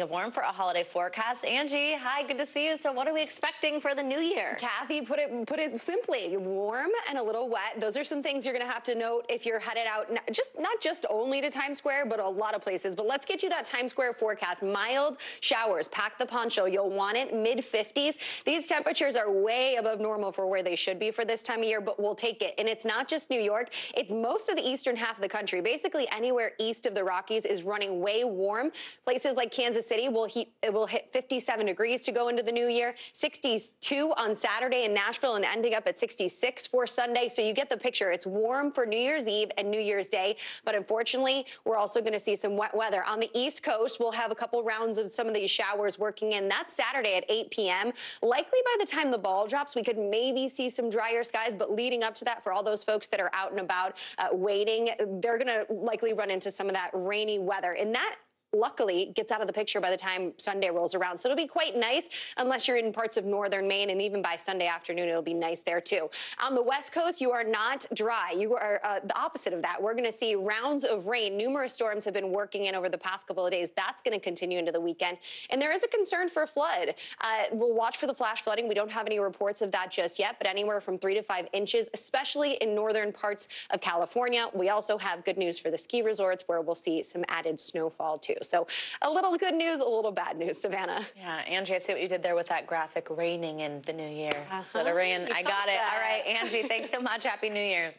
Of warm, for a holiday forecast, Angie, hi, good to see you. So, what are we expecting for the new year? Kathy put it put it simply: warm and a little wet. Those are some things you're going to have to note if you're headed out. Just not just only to Times Square, but a lot of places. But let's get you that Times Square forecast: mild showers. Pack the poncho. You'll want it mid 50s. These temperatures are way above normal for where they should be for this time of year, but we'll take it. And it's not just New York; it's most of the eastern half of the country. Basically, anywhere east of the Rockies is running way warm. Places like Kansas City will heat, it will hit 57 degrees to go into the new year, 62 on Saturday in Nashville, and ending up at 66 for Sunday. So you get the picture. It's warm for New Year's Eve and New Year's Day, but unfortunately, we're also going to see some wet weather on the East Coast. We'll have a couple rounds of some of these showers working in. That's Saturday at 8 p.m. Likely by the time the ball drops, we could maybe see some drier skies, but leading up to that, for all those folks that are out and about uh, waiting, they're going to likely run into some of that rainy weather. And that luckily gets out of the picture by the time Sunday rolls around. So it'll be quite nice unless you're in parts of northern Maine and even by Sunday afternoon it'll be nice there too. On the west coast you are not dry. You are uh, the opposite of that. We're going to see rounds of rain. Numerous storms have been working in over the past couple of days. That's going to continue into the weekend. And there is a concern for flood. Uh, we'll watch for the flash flooding. We don't have any reports of that just yet, but anywhere from 3 to 5 inches, especially in northern parts of California. We also have good news for the ski resorts where we'll see some added snowfall too. So a little good news, a little bad news, Savannah. Yeah, Angie, I see what you did there with that graphic raining in the new year. Uh-huh. Instead of rain, I got it. All right, Angie, thanks so much. Happy New Year.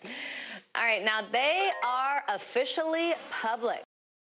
All right, now they are officially public.